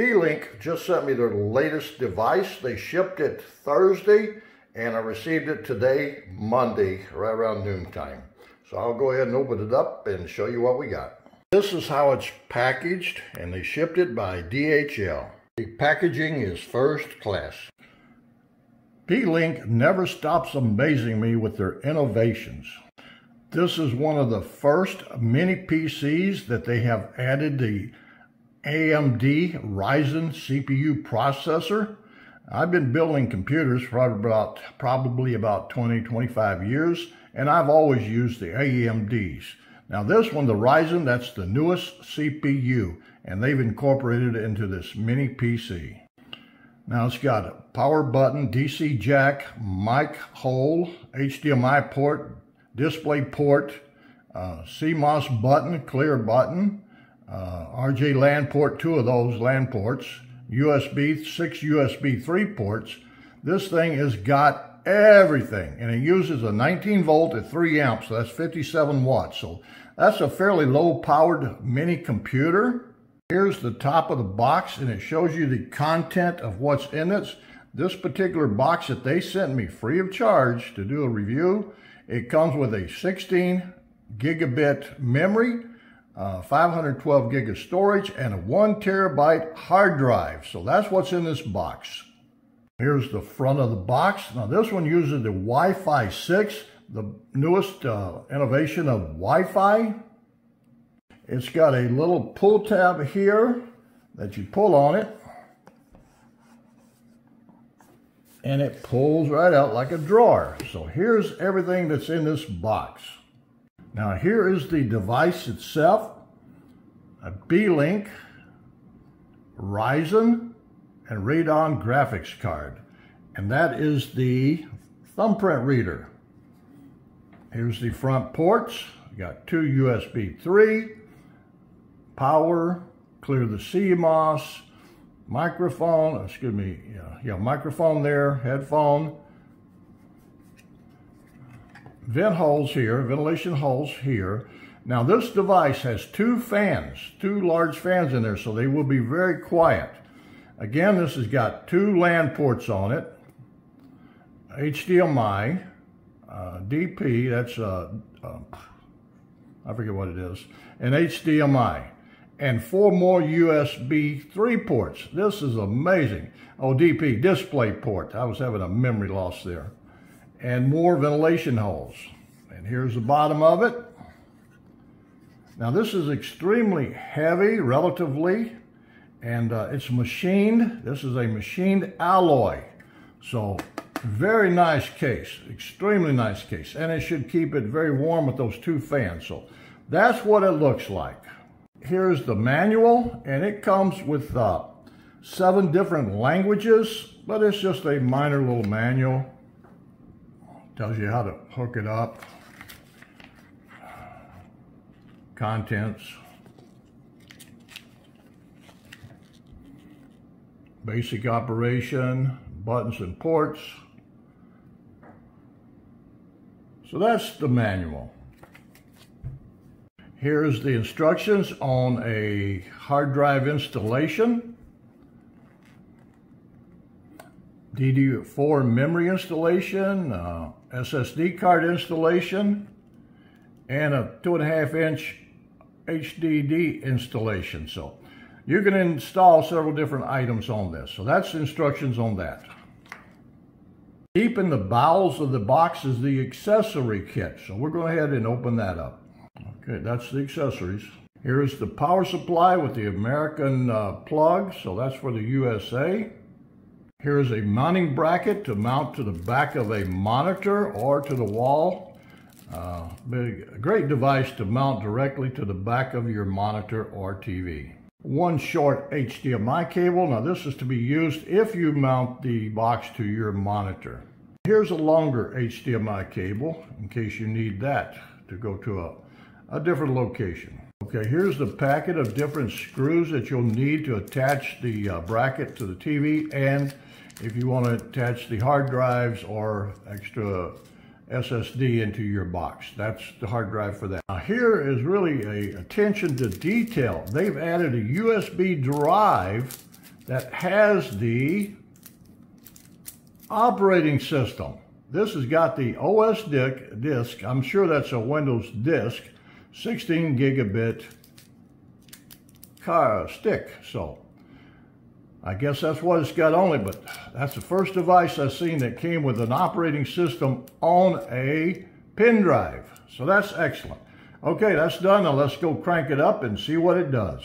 Beelink just sent me their latest device. They shipped it Thursday and I received it today, Monday, right around noontime. So I'll go ahead and open it up and show you what we got. This is how it's packaged and they shipped it by DHL. The packaging is first class. Beelink never stops amazing me with their innovations. This is one of the first mini PCs that they have added the AMD Ryzen CPU processor. I've been building computers for about probably about 20, 25 years, and I've always used the AMDs. Now this one, the Ryzen, that's the newest CPU, and they've incorporated it into this mini PC. Now it's got a power button, DC jack, mic hole, HDMI port, display port, uh, CMOS button, clear button, uh, RJ LAN port, two of those LAN ports, USB, six USB 3 ports. This thing has got everything, and it uses a 19 volt at 3 amps, so that's 57 watts. So that's a fairly low powered mini computer. Here's the top of the box and it shows you the content of what's in it. This particular box that they sent me free of charge to do a review, it comes with a 16 gigabit memory, uh, 512 gig of storage, and a one terabyte hard drive. So that's what's in this box. Here's the front of the box. Now this one uses the Wi-Fi 6, the newest uh, innovation of Wi-Fi. It's got a little pull tab here that you pull on it. And it pulls right out like a drawer. So here's everything that's in this box. Now here is the device itself, a Beelink Ryzen, and Radeon graphics card. And that is the thumbprint reader. Here's the front ports. You got two USB 3, power, clear the CMOS, microphone, oh, excuse me, yeah, yeah, microphone there, headphone, vent holes here, ventilation holes here. Now this device has two fans, two large fans in there, so they will be very quiet. Again, this has got two LAN ports on it, HDMI, uh, DP, that's, uh, uh, I forget what it is, and HDMI and four more USB 3 ports. This is amazing. Oh, DP, display port. I was having a memory loss there. And more ventilation holes. And here's the bottom of it. Now this is extremely heavy, relatively, and uh, it's machined. This is a machined alloy. So very nice case, extremely nice case. And it should keep it very warm with those two fans. So that's what it looks like here's the manual, and it comes with uh, seven different languages, but it's just a minor little manual. Tells you how to hook it up. Contents. Basic operation, buttons and ports. So that's the manual. Here's the instructions on a hard drive installation. DD4 memory installation, uh, SSD card installation, and a two and a half inch HDD installation. So you can install several different items on this. So that's instructions on that. Deep in the bowels of the box is the accessory kit. So we're going ahead and open that up. Okay, that's the accessories. Here's the power supply with the American uh, plug, so that's for the USA. Here's a mounting bracket to mount to the back of a monitor or to the wall. Uh, a great device to mount directly to the back of your monitor or TV. One short HDMI cable. Now this is to be used if you mount the box to your monitor. Here's a longer HDMI cable in case you need that to go to a a different location. Okay, here's the packet of different screws that you'll need to attach the uh, bracket to the TV and if you want to attach the hard drives or extra SSD into your box. That's the hard drive for that. Now here is really a attention to detail. They've added a USB drive that has the operating system. This has got the OS disk. I'm sure that's a Windows disk, 16 gigabit car stick. So I guess that's what it's got only, but that's the first device I've seen that came with an operating system on a pen drive. So that's excellent. Okay, that's done. Now let's go crank it up and see what it does.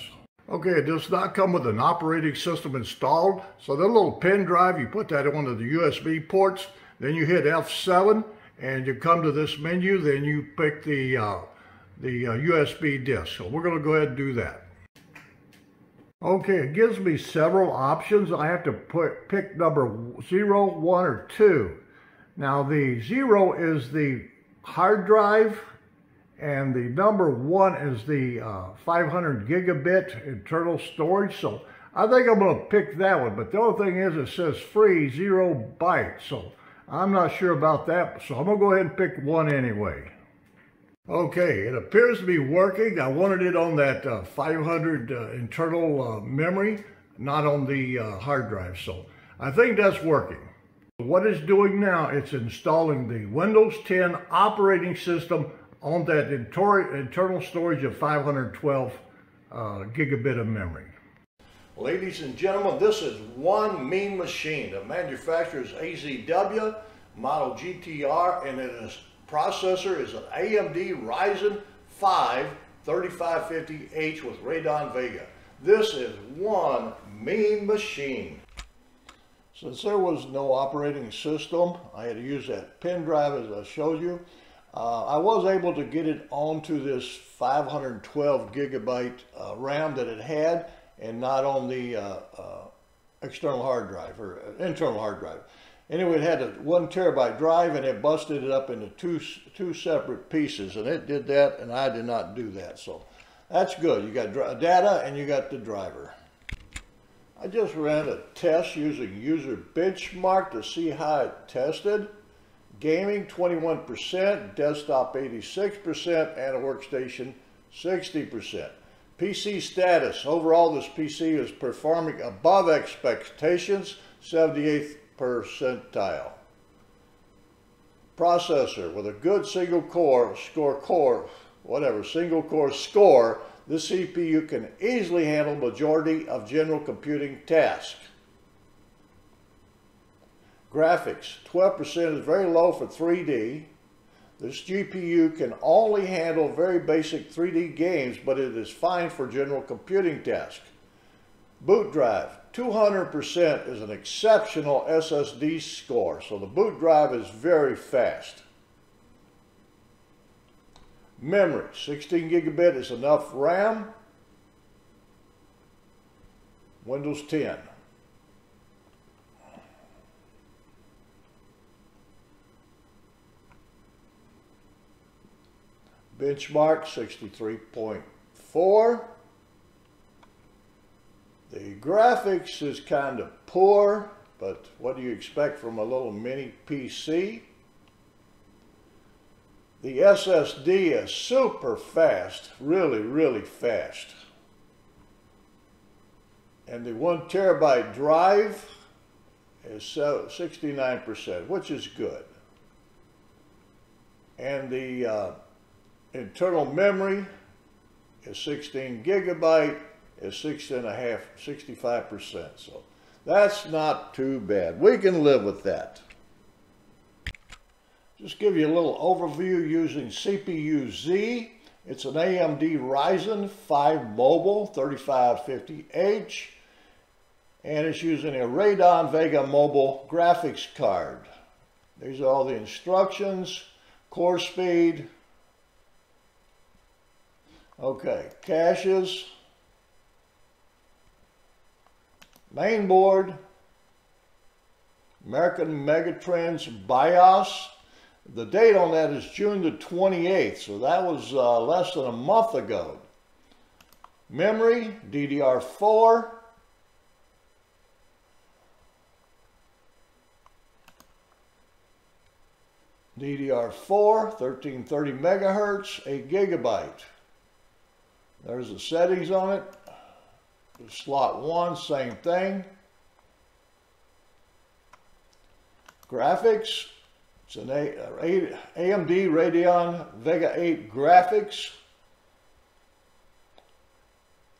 Okay, it does not come with an operating system installed. So that little pen drive, you put that on one of the USB ports, then you hit F7 and you come to this menu, then you pick the, uh, the uh, USB disk. So we're gonna go ahead and do that. Okay, it gives me several options. I have to put pick number zero, one, or two. Now the zero is the hard drive and the number one is the uh, 500 gigabit internal storage. So I think I'm going to pick that one. But the other thing is it says free zero bytes. So I'm not sure about that. So I'm going to go ahead and pick one anyway. Okay, it appears to be working. I wanted it on that uh, 500 uh, internal uh, memory, not on the uh, hard drive. So I think that's working. What it's doing now, it's installing the Windows 10 operating system on that internal storage of 512 uh, gigabit of memory. Ladies and gentlemen, this is one mean machine. The manufacturer is AZW, model GTR, and it is processor is an AMD Ryzen 5 3550H with Radeon Vega. This is one mean machine. Since there was no operating system, I had to use that pen drive as I showed you. Uh, I was able to get it onto this 512 gigabyte uh, RAM that it had and not on the uh, uh external hard drive or uh, internal hard drive. Anyway, it had a one terabyte drive and it busted it up into two, two separate pieces and it did that and I did not do that. So that's good. You got data and you got the driver. I just ran a test using user benchmark to see how it tested. Gaming 21%, desktop 86%, and a workstation 60%. PC status. Overall, this PC is performing above expectations, 78th percentile. Processor with a good single core, score core, whatever, single core score, this CPU can easily handle majority of general computing tasks. Graphics, 12% is very low for 3D. This GPU can only handle very basic 3D games, but it is fine for general computing tasks. Boot drive, 200% is an exceptional SSD score, so the boot drive is very fast. Memory, 16 gigabit is enough RAM. Windows 10. Benchmark 63.4. The graphics is kind of poor, but what do you expect from a little mini PC? The SSD is super fast, really, really fast. And the one terabyte drive is 69%, which is good. And the uh, internal memory is 16 gigabyte, is six and a half, 65%. So that's not too bad. We can live with that. Just give you a little overview using CPU Z. It's an AMD Ryzen 5 Mobile 3550H and it's using a Radeon Vega Mobile graphics card. These are all the instructions, core speed. Okay, caches, main board, American Megatrends BIOS. The date on that is June the 28th, so that was uh, less than a month ago. Memory, DDR4. DDR4, 1330 megahertz, 8 gigabyte. There's the settings on it. Slot one, same thing. Graphics, it's an AMD Radeon Vega 8 graphics.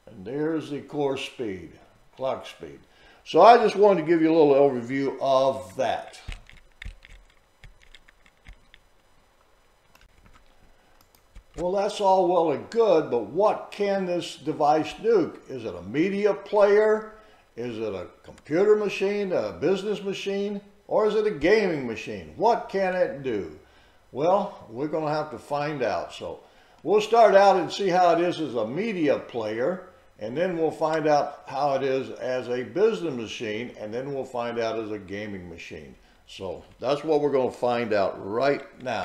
And there's the core speed, clock speed. So I just wanted to give you a little overview of that. Well, that's all well and good, but what can this device do? Is it a media player? Is it a computer machine, a business machine, or is it a gaming machine? What can it do? Well, we're going to have to find out. So we'll start out and see how it is as a media player, and then we'll find out how it is as a business machine, and then we'll find out as a gaming machine. So that's what we're going to find out right now.